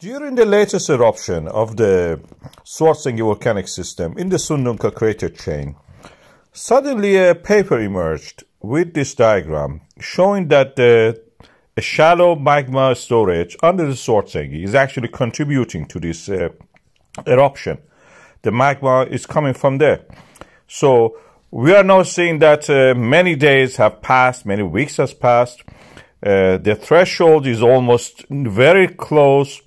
During the latest eruption of the Svartsengi volcanic system in the Sundhnúka crater chain, suddenly a paper emerged with this diagram showing that the a shallow magma storage under the Svartsengi is actually contributing to this uh, eruption. The magma is coming from there. So we are now seeing that uh, many days have passed, many weeks has passed. Uh, the threshold is almost very close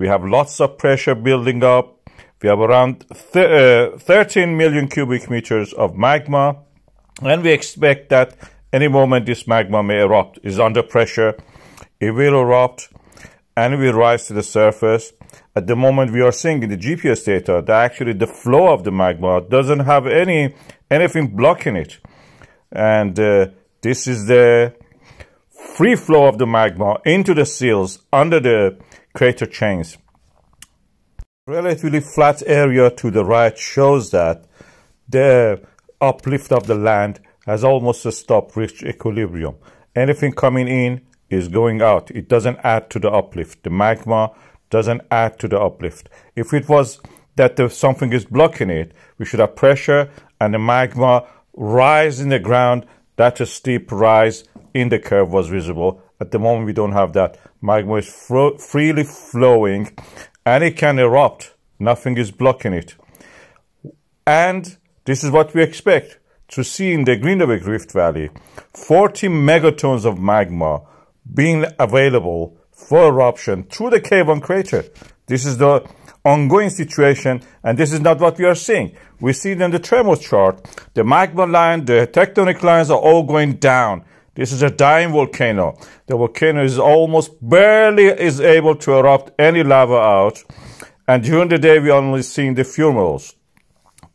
we have lots of pressure building up. We have around th uh, 13 million cubic meters of magma, and we expect that any moment this magma may erupt. is under pressure. It will erupt and it will rise to the surface. At the moment we are seeing in the GPS data that actually the flow of the magma doesn't have any anything blocking it. And uh, this is the free flow of the magma into the seals under the crater chains. Relatively flat area to the right shows that the uplift of the land has almost stopped reached equilibrium. Anything coming in is going out. It doesn't add to the uplift. The magma doesn't add to the uplift. If it was that the, something is blocking it, we should have pressure and the magma rise in the ground. That a steep rise in the curve was visible. At the moment, we don't have that. Magma is freely flowing and it can erupt. Nothing is blocking it. And this is what we expect to see in the Grindavik Rift Valley. 40 megatons of magma being available for eruption through the K1 crater. This is the ongoing situation, and this is not what we are seeing. We see it in the tremor chart. The magma line, the tectonic lines are all going down. This is a dying volcano. The volcano is almost barely is able to erupt any lava out. And during the day, we only seeing the fumaroles.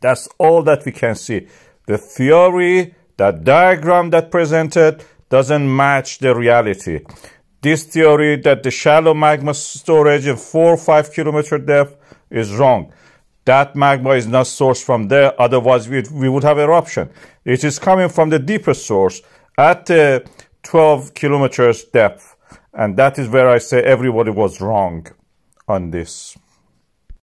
That's all that we can see. The theory, that diagram that presented doesn't match the reality. This theory that the shallow magma storage in four or five kilometer depth is wrong. That magma is not sourced from there, otherwise we, we would have eruption. It is coming from the deepest source, at uh, 12 kilometers depth. And that is where I say everybody was wrong on this.